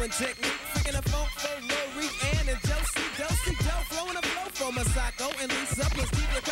flowing technique, freaking a funk for Lori and Jossie, Dosie, Doe, flowing a flow from a and Lisa, plus deep